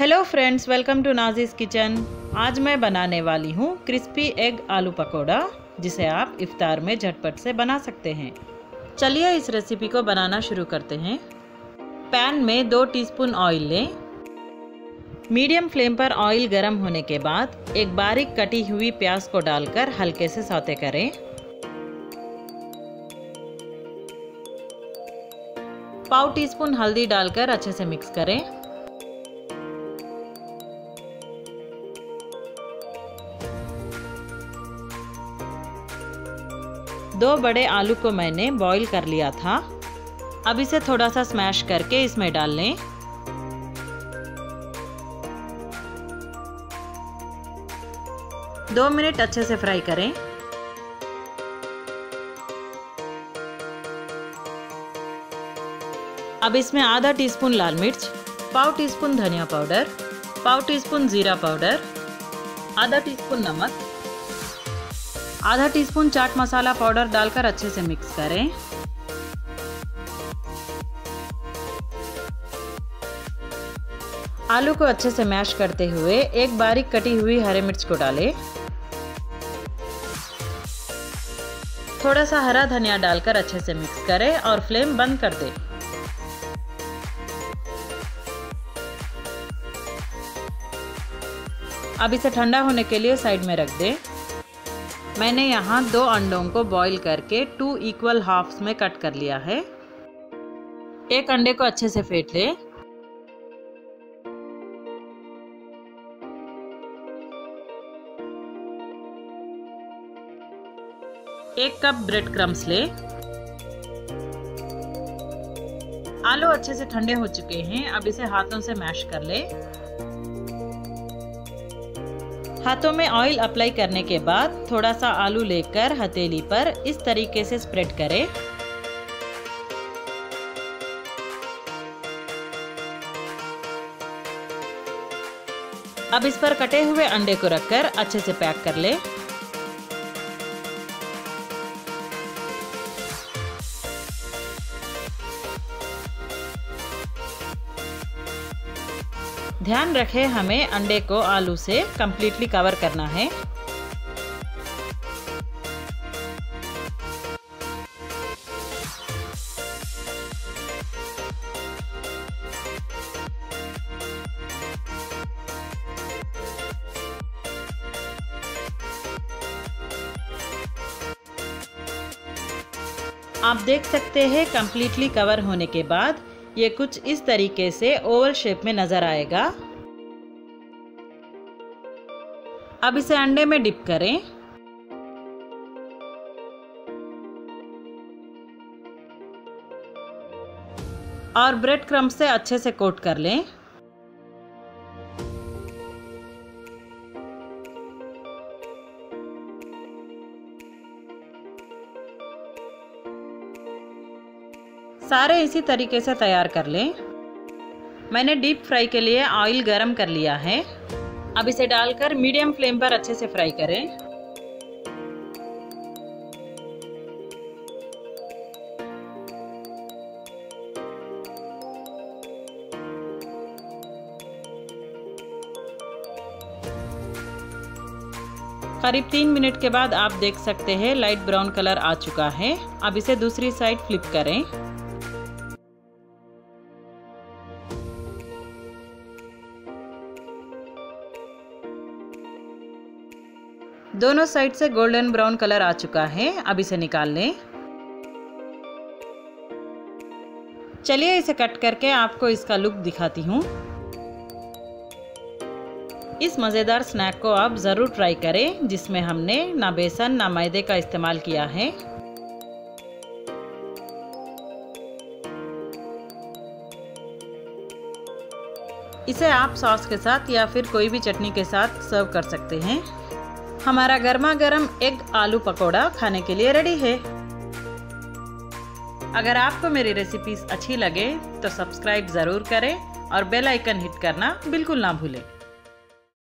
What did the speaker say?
Hello friends welcome to Naazi's kitchen आज मैं बनाने वाली हूँ क्रिस्पी एग आलू पकौड़ा, जिसे आप इफ्तार में झटपट से बना सकते हैं। चलिए इस रेसिपी को बनाना शुरू करते हैं। पैन में दो टीस्पून ऑयल लें। मीडियम फ्लेम पर ऑयल गर्म होने के बाद एक बारीक कटी हुई प्याज को डालकर हल्के से सौते करें। पाव टी स्पून हल्दी डालकर अच्छे से मिक्स करें। दो बड़े आलू को मैंने बॉईल कर लिया था। अब इसे थोड़ा सा स्मैश करके इसमें डाल लें। दो मिनट अच्छे से फ्राई करें। अब इसमें आधा टीस्पून लाल मिर्च, पाव टी स्पून धनिया पाउडर, पाव टी स्पून जीरा पाउडर, आधा टीस्पून नमक आधा टीस्पून चाट मसाला पाउडर डालकर अच्छे से मिक्स करें। आलू को अच्छे से मैश करते हुए एक बारीक कटी हुई हरे मिर्च को डालें। थोड़ा सा हरा धनिया डालकर अच्छे से मिक्स करें और फ्लेम बंद कर दें। अब इसे ठंडा होने के लिए साइड में रख दें। मैंने यहाँ दो अंडों को बॉईल करके टू इक्वल हाफ्स में कट कर लिया है। एक अंडे को अच्छे से फेंट लें। एक कप ब्रेड क्रम्स ले। आलू अच्छे से ठंडे हो चुके हैं, अब इसे हाथों से मैश कर ले। हाथों में ऑयल अप्लाई करने के बाद थोड़ा सा आलू लेकर हथेली पर इस तरीके से स्प्रेड करें। अब इस पर कटे हुए अंडे को रखकर अच्छे से पैक कर ले। ध्यान रखें, हमें अंडे को आलू से कम्प्लीटली कवर करना है। आप देख सकते हैं कम्प्लीटली कवर होने के बाद ये कुछ इस तरीके से ओवल शेप में नज़र आएगा। अब इसे अंडे में डिप करें। और ब्रेड क्रम्ब से अच्छे से कोट कर लें। सारे इसी तरीके से तैयार कर लें। मैंने डीप फ्राई के लिए ऑयल गरम कर लिया है। अब इसे डालकर मीडियम फ्लेम पर अच्छे से फ्राई करें। करीब तीन मिनट के बाद आप देख सकते हैं, लाइट ब्राउन कलर आ चुका है। अब इसे दूसरी साइड फ्लिप करें। दोनों साइड से गोल्डन ब्राउन कलर आ चुका है। अब इसे निकाल लें। चलिए इसे कट करके आपको इसका लुक दिखाती हूँ। इस मज़ेदार स्नैक को आप ज़रूर ट्राई करें, जिसमें हमने ना बेसन, ना मैदे का इस्तेमाल किया है। इसे आप सॉस के साथ या फिर कोई भी चटनी के साथ सर्व कर सकते हैं। हमारा गर्मा गर्म एग आलू पकौड़ा खाने के लिए रेडी है। अगर आपको मेरी रेसिपीज़ अच्छी लगे तो सब्सक्राइब ज़रूर करें और बेल आइकन हिट करना बिल्कुल ना भूलें।